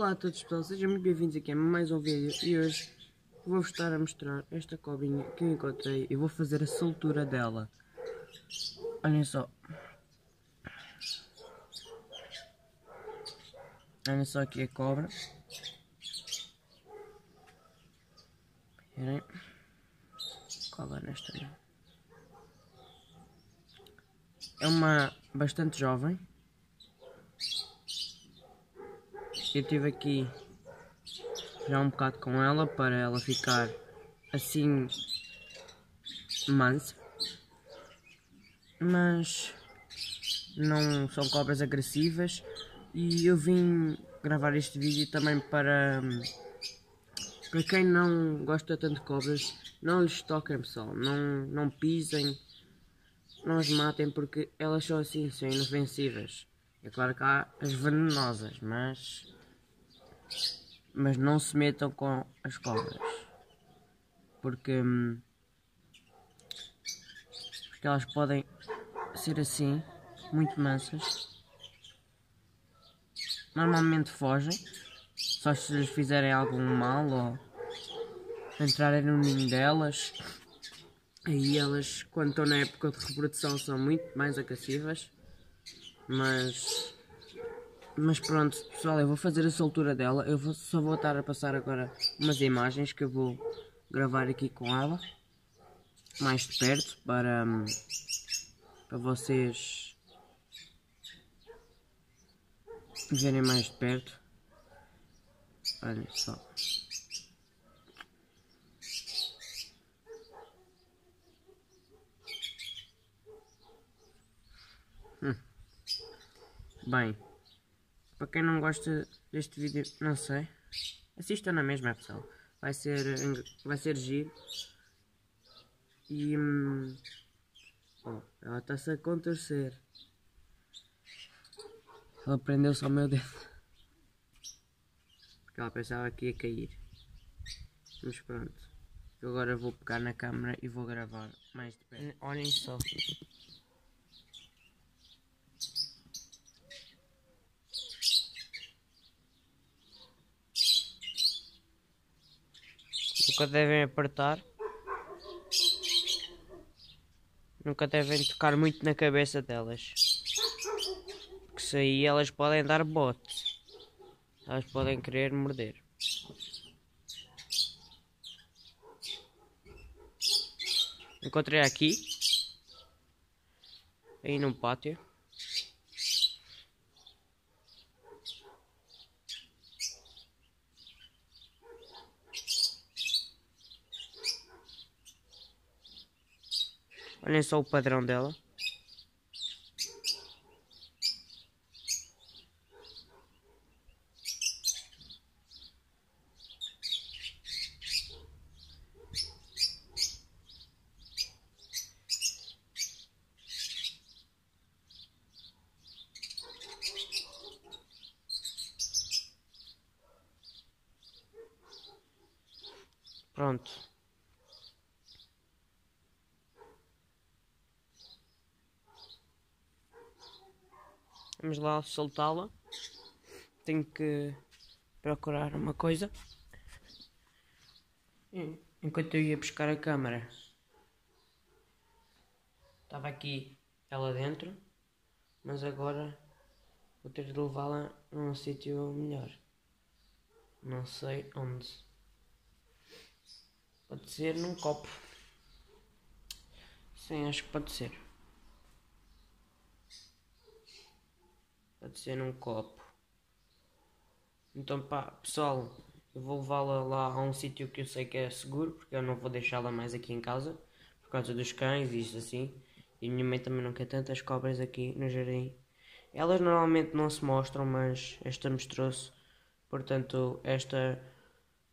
Olá a todos pessoal, sejam muito bem-vindos aqui a mais um vídeo e hoje vou-vos estar a mostrar esta cobrinha que eu encontrei e vou fazer a soltura dela. Olhem só. Olhem só aqui a cobra. Cobra nesta. É uma bastante jovem. Eu tive aqui já um bocado com ela para ela ficar assim mansa. Mas não são cobras agressivas e eu vim gravar este vídeo também para para quem não gosta tanto de cobras, não lhes toquem pessoal, não, não pisem, não as matem porque elas são assim, são inofensivas. É claro que há as venenosas, mas mas não se metam com as cobras. Porque, hum, porque elas podem ser assim muito mansas. Normalmente fogem só se lhes fizerem algum mal ou entrarem no ninho delas. Aí elas quando estão na época de reprodução são muito mais agressivas mas mas pronto, pessoal, eu vou fazer a soltura dela. Eu vou, só vou estar a passar agora umas imagens que eu vou gravar aqui com ela. Mais de perto, para, hum, para vocês verem mais de perto. Olha só. Hum. Bem. Para quem não gosta deste vídeo, não sei. Assista na mesma, pessoal. Vai ser, vai ser giro. E... Hum, oh, ela está-se a contorcer. Ela prendeu-se ao meu dedo. Porque ela pensava que ia cair. Mas pronto. Eu agora vou pegar na câmera e vou gravar mais de perto. Olhem só. Nunca devem apertar. Nunca devem tocar muito na cabeça delas. Porque se aí elas podem dar bote. Elas podem querer morder. Encontrei aqui. Aí no pátio. Olhem só o padrão dela. Pronto. Vamos lá soltá-la. Tenho que procurar uma coisa. Enquanto eu ia buscar a câmera, estava aqui ela dentro, mas agora vou ter de levá-la num sítio melhor. Não sei onde. Pode ser num copo. Sim, acho que pode ser. Pode ser num copo. Então pá, pessoal, eu vou levá-la lá a um sítio que eu sei que é seguro, porque eu não vou deixá-la mais aqui em casa, por causa dos cães e isso assim. E a minha mãe também não quer tantas cobras aqui no jardim. Elas normalmente não se mostram, mas esta mostrou-se. Portanto, esta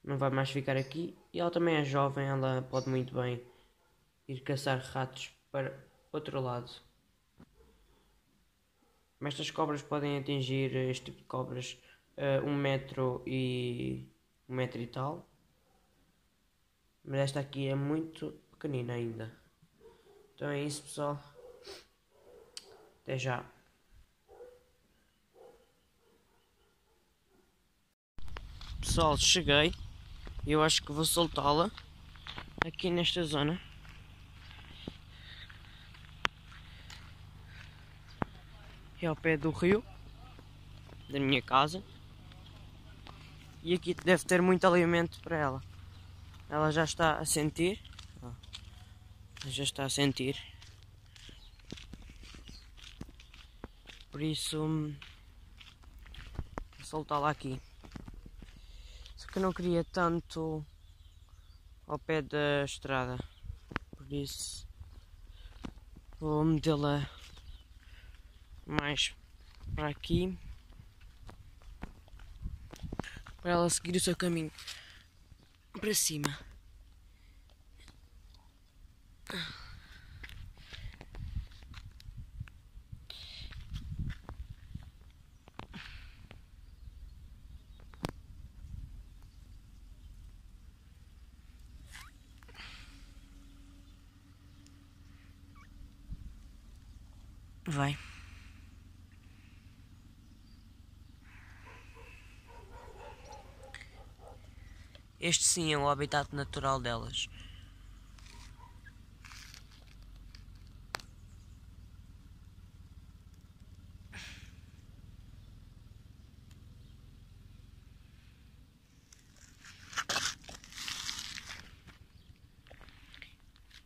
não vai mais ficar aqui. E ela também é jovem, ela pode muito bem ir caçar ratos para outro lado. Mas estas cobras podem atingir, este tipo de cobras, uh, um metro e um metro e tal. Mas esta aqui é muito pequenina ainda. Então é isso pessoal. Até já. Pessoal, cheguei. Eu acho que vou soltá-la aqui nesta zona. É ao pé do rio da minha casa. E aqui deve ter muito alimento para ela. Ela já está a sentir. Já está a sentir. Por isso vou soltá-la aqui. Só que eu não queria tanto ao pé da estrada. Por isso vou metê-la mais para aqui para ela seguir o seu caminho para cima. Vai. Este sim é o habitat natural delas.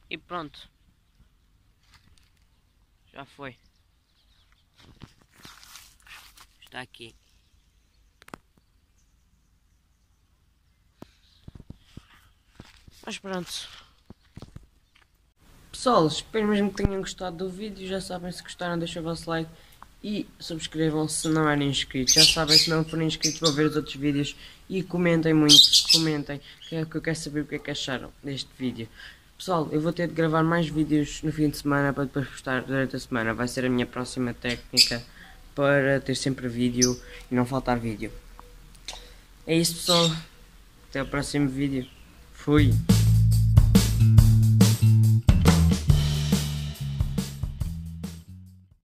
E pronto. Já foi. Está aqui. Mas pronto. Pessoal, espero mesmo que tenham gostado do vídeo. Já sabem, se gostaram, deixem o vosso like e subscrevam-se se não eram inscritos. Já sabem, se não forem inscritos, vão ver os outros vídeos e comentem muito. Comentem, que é que eu quero saber o que é que acharam deste vídeo. Pessoal, eu vou ter de gravar mais vídeos no fim de semana para depois postar durante a semana. Vai ser a minha próxima técnica para ter sempre vídeo e não faltar vídeo. É isso pessoal. Até o próximo vídeo. Fui.